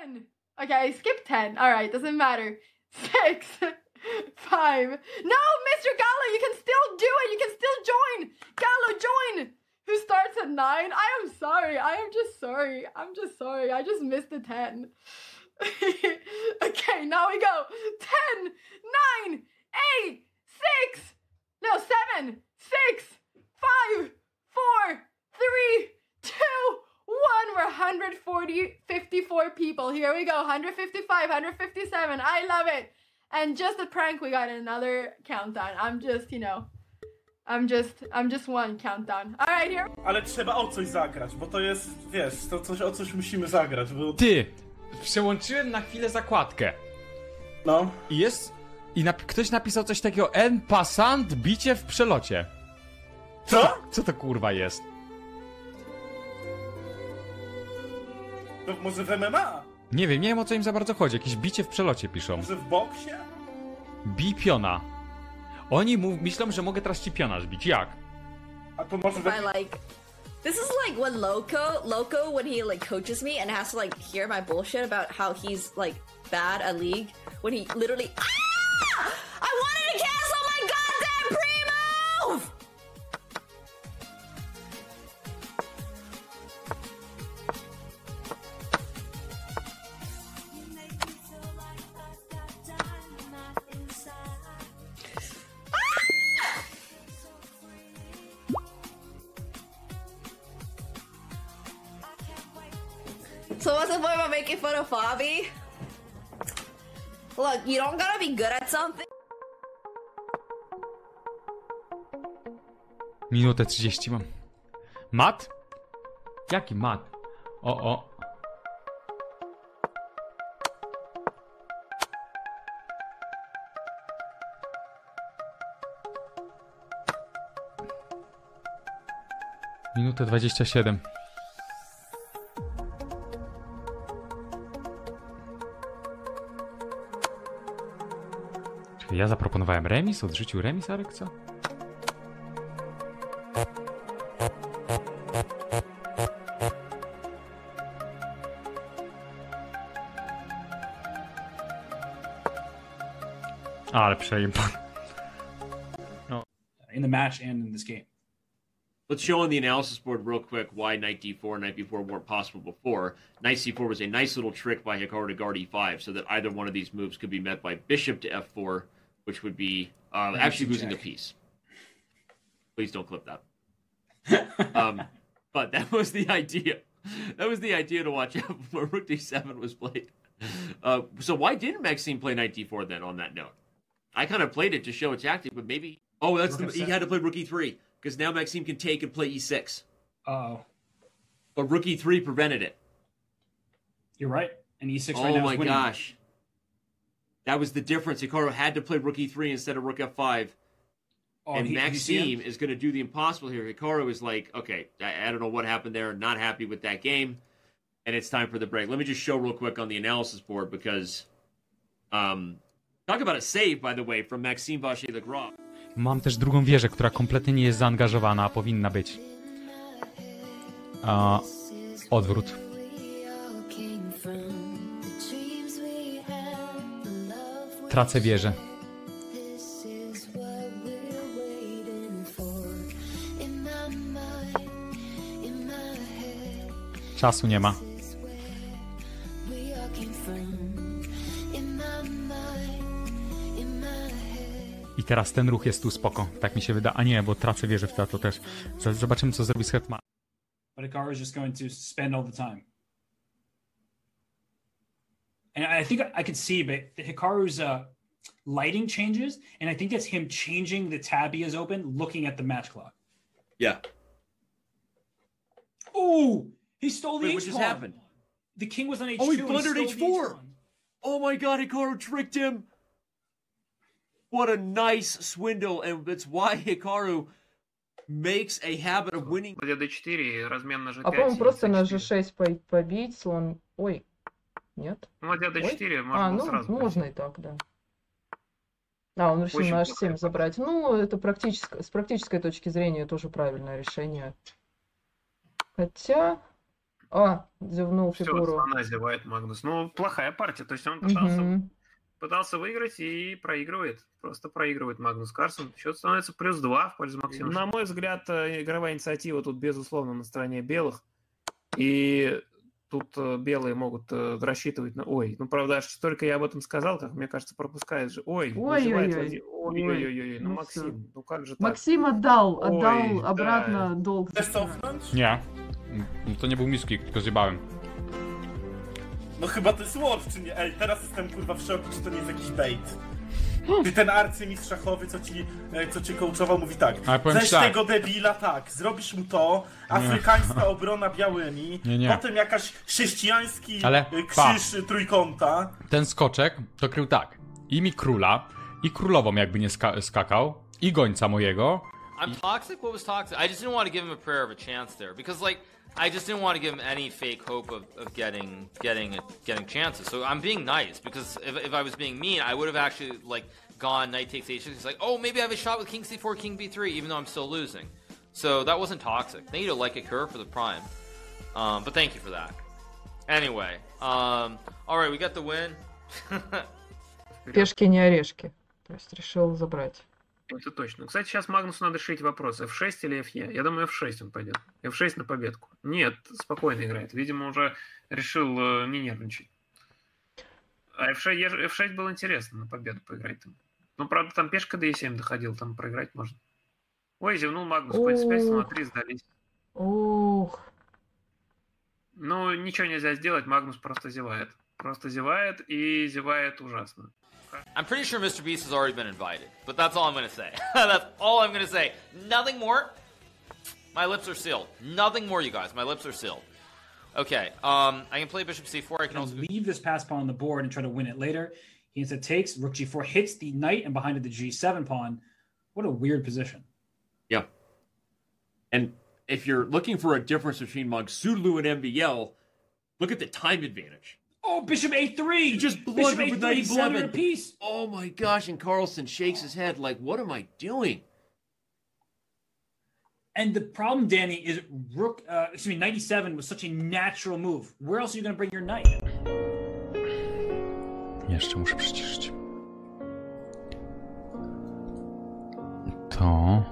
one. Okay, I skipped 10. All right, doesn't matter. Six, five. No, Mr. Gallo, you can still do it. You can still join. Gallo, join. Who starts at nine? I am sorry. I am just sorry. I'm just sorry. I just missed the 10. okay, now we go. 10, 9, 8, 6, no, 7, 6, 140, 54 people. Here we go. 155, 157. I love it. And just a prank, we got another countdown. I'm just, you know, I'm just, I'm just one countdown. All right, here. Ale trzeba o coś zagrać, bo to jest, wiesz, to coś, o coś musimy zagrać, bo... Ty! Przełączyłem na chwilę zakładkę. No. I jest... I nap- ktoś napisał coś takiego en passant bicie w przelocie. Co? Co to kurwa jest? To może w MMA? Nie wiem, nie wiem o co im za bardzo chodzi. Jakieś bicie w przelocie piszą. Może w boksie? Bij piona. Oni mów- myślą, że mogę teraz ci piona zbić. Jak? A to może we... I like. This is like when Loco, Loco, when he like coaches me and has to like hear my bullshit about how he's like bad at League. When he literally, making fun of Fabi? Look, you don't gotta be good at something. Minutę 30 mam. Mat? Jaki mat? O, o. Minutę 27. Ja zaproponowałem remis? Odrzucił remis, Arek, co? Ale przejebane. in the match and in this game. Let's show on the analysis board real quick why knight d4 and knight b4 weren't possible before. Knight c4 was a nice little trick by Hikaru to guard e5 so that either one of these moves could be met by bishop to f4, which would be Knight actually losing a piece. Please don't clip that. um, but that was the idea. That was the idea to watch out where rook d7 was played. Uh, so why didn't Maxime play knight d4 then on that note? I kind of played it to show a active, but maybe. Oh, that's the, he had to play rook e3 because now Maxime can take and play e6. Oh, But rook e3 prevented it. you're right. And E6 right oh now my is winning. gosh. That was the difference. Hikaru had to play rook e3 instead of rook f5. Oh, and he- he Maxime is going to do the impossible here. Hikaru is like, okay, I, I don't know what happened there. Not happy with that game. And it's time for the break. Let me just show real quick on the analysis board because. Um, talk about a save, by the way, from Maxime Vachier-Lagrave. Mam też drugą wieżę, która kompletnie nie jest zaangażowana, a powinna być. A, odwrót. Tracę wieżę. Czasu nie ma. I teraz ten ruch jest tu spoko. Tak mi się wyda. A nie, bo tracę wieżę w to też. Zobaczymy, co zrobi z Hetman. But is just going to spend all the time. And I think I could see, but Hikaru's uh, lighting changes, and I think that's him changing the tab he has open, looking at the match clock. Yeah. Oh, he stole the Wait, H what just pawn. happened? The king was on H2. Oh, he and blundered stole the H4. H-pawn. Oh my god, Hikaru tricked him! What a nice swindle, and that's why Hikaru makes a habit of winning. Ладья d4 и размен на g5. А по-моему, и просто на c4. g6 по- побить слон. Ой, нет? Ну, ладья Ой. d4 можно А, ну, сразу. можно и так, да. А, он решил Очень на плохая h7 забрать. Ну, это практически, с практической точки зрения тоже правильное решение. Хотя... А, зевнул Все, фигуру. слона зевает Магнус. Ну, плохая партия. То есть он пытался, Мгм. пытался выиграть и проигрывает. Просто проигрывает Магнус Карсон. Счет становится плюс два в пользу Максима. На мой взгляд, э, игровая инициатива тут, безусловно, на стороне белых. И тут э, белые могут э, рассчитывать на... Ой, ну, правда, аж только я об этом сказал, как мне кажется, пропускает же. Ой, Ой-ой-ой. Ой-ой-ой, ну, Ну Максим, ну как же так? Максим отдал, Ой, отдал да. обратно долг. Nie. Mm, To nie był miski, tylko zjebałem. No chyba to jest Wolf, czy nie? Ej, teraz jestem kurwa w szoku, czy to nie jest jakiś bait. Ty ten arcymistrz szachowy, co ci, e, co cię coachował, mówi tak. Weź tak. tego debila, tak, zrobisz mu to, afrykańska obrona białymi, Nie, nie. potem jakaś chrześcijański Ale e, pa. krzyż e, trójkąta. Ten skoczek to krył tak. I mi króla, i królową jakby nie ska skakał, i gońca mojego. I'm toxic? What was toxic? I just didn't want to give him a prayer of a chance there because, like, I just didn't want to give him any fake hope of, of getting getting getting chances. So I'm being nice because if, if I was being mean, I would have actually like gone knight takes h6. It's like, oh, maybe I have a shot with king c4, king b3, even though I'm still losing. So that wasn't toxic. Thank you to like a cur for the prime, um, but thank you for that. Anyway, um, all right, we got the win. Пешки не орешки. То есть решил забрать. Это точно. Кстати, сейчас Магнусу надо решить вопрос, F6 или FE. Я думаю, F6 он пойдет. F6 на победку. Нет, спокойно играет. Видимо, уже решил э, не нервничать. А F6, я же- F6 было интересно на победу поиграть там. Ну, правда, там пешка до E7 доходил, там проиграть можно. Ой, зевнул Магнус. Хоть спец, на 3 сдались. Ух. Ну, ничего нельзя сделать, Магнус просто зевает. Просто зевает и зевает ужасно. I'm pretty sure Mr. Beast has already been invited, but that's all I'm gonna say. that's all I'm gonna say. Nothing more. My lips are sealed. Nothing more, you guys. My lips are sealed. Okay. Um, I can play Bishop C4. I can also. leave this pass pawn on the board and try to win it later. He instead takes rook g4, hits the knight, and behind it the g7 pawn. What a weird position. Yeah. And if you're looking for a difference between Magsulu and MVL, look at the time advantage. Oh, bishop a3. He just bishop blundered with a3, knight blundered a e7. piece. Oh my gosh! And Carlson shakes his head like, "What am I doing?" And the problem, Danny, is rook. Uh, excuse me, knight e7 was such a natural move. Where else are you going to bring your knight? Jeszcze muszę przyciszyć. To.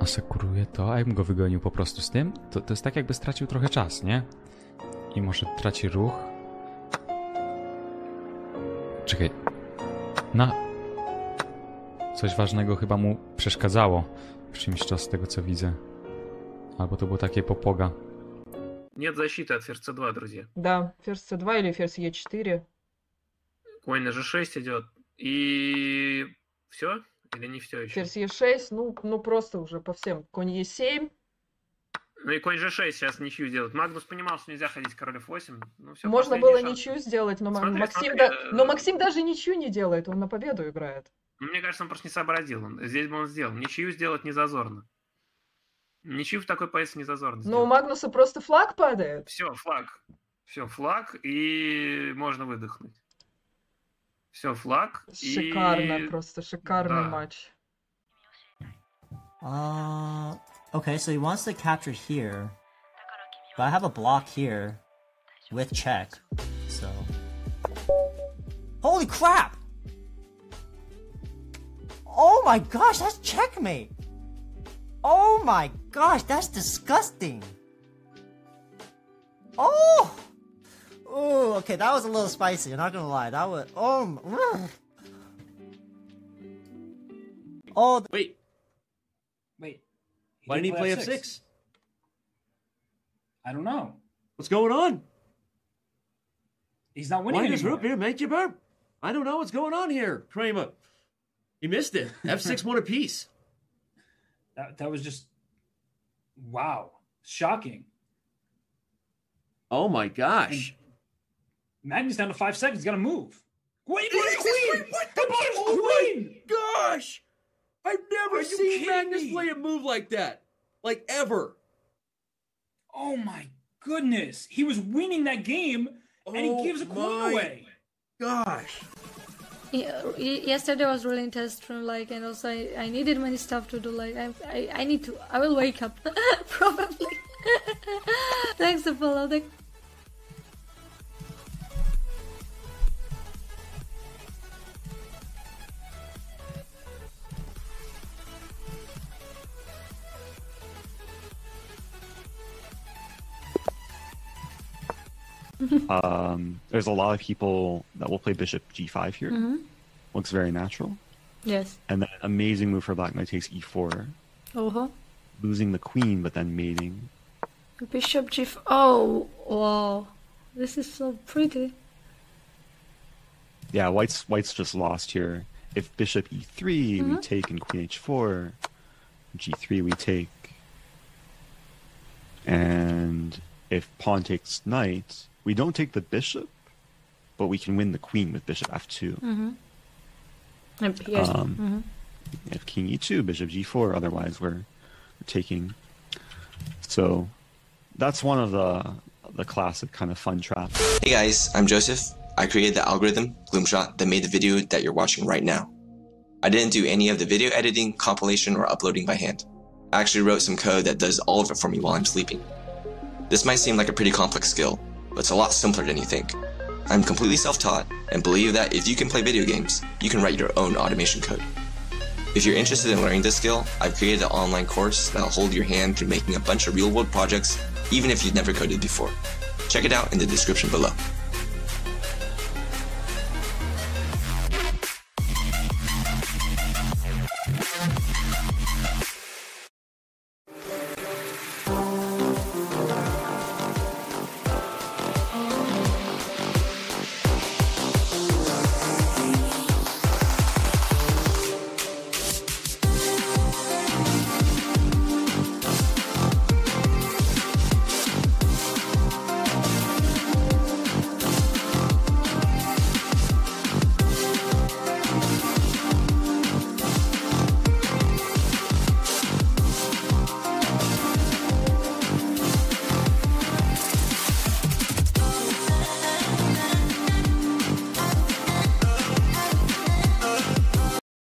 Asekuruję to, a jakbym go wygonił po prostu z tym, to, to jest tak jakby stracił trochę czas, nie? I może traci ruch. Czekaj. Na. Coś ważnego chyba mu przeszkadzało w czymś to z tego co widzę. Albo to było takie popoga. Нет защиты от ферзь c2, друзья. Да, ферзь c2 или ферзь e4. Конь на g6 идет. И все? Или не все еще? Ферзь e6, ну, ну просто уже по всем. Конь e7. Ну и конь g6 сейчас ничью делает. Магнус понимал, что нельзя ходить король f8. Ну, все, Можно было ничью сделать, но, Смотри, Максим, смотри, да- э, но Максим даже ничью не делает, он на победу играет. Ну, мне кажется, он просто не сообразил. Он, здесь бы он сделал. Ничью сделать не зазорно. Ничью в такой позиции не зазорно. Но у Магнуса просто флаг падает. Все, флаг. Все, флаг, и можно выдохнуть. Все, флаг. Шикарно, и... просто шикарный Да. матч. Uh, okay, so he wants to capture here. But I have a block here with check, so. Holy crap! Oh my gosh, that's checkmate! Oh my gosh, that's disgusting! Oh! Oh, okay, that was a little spicy, I'm not gonna lie. That was. Oh. m- ugh. Oh, Wait. Why didn't he play f6? I don't know. What's going on? He's not winning Why does here make you burp? I don't know what's going on here, Kramer. He missed it. F6 one apiece. That, that was just wow, shocking. Oh my gosh. Magnus down to five seconds. Got to move. Wait, What is queen? What The the- bottom's oh queen. Gosh! I've never Are seen Magnus me? play a move like that. Like ever. Oh my goodness, he was winning that game, and he Oh gives a queen away. Gosh. Yeah, yesterday was really intense from like and also I, I needed many stuff to do like I, I I need to I will wake up probably Thanks for follow. Um, there's a lot of people that will play bishop g5 here. Mhm. Looks very natural. Yes. And then amazing move for black knight takes e4, Uh-huh. losing the queen but then mating. Bishop G five. Oh, wow. This is so pretty. Yeah, white's white's just lost here. If bishop e3, we Mhm. take and queen h4, g3 we take. And if pawn takes knight, we don't take the bishop, but we can win the queen with bishop f2. Mm-hmm. And yes. Um, mhm. If king e2, bishop g4, otherwise we're, we're taking. So that's one of the the classic kind of fun traps. Hey guys, I'm Joseph. I created the algorithm, Gloomshot, that made the video that you're watching right now. I didn't do any of the video editing, compilation, or uploading by hand. I actually wrote some code that does all of it for me while I'm sleeping. This might seem like a pretty complex skill, but it's a lot simpler than you think. I'm completely self-taught and believe that if you can play video games, you can write your own automation code. If you're interested in learning this skill, I've created an online course that'll hold your hand through making a bunch of real-world projects, even if you've never coded before. Check it out in the description below.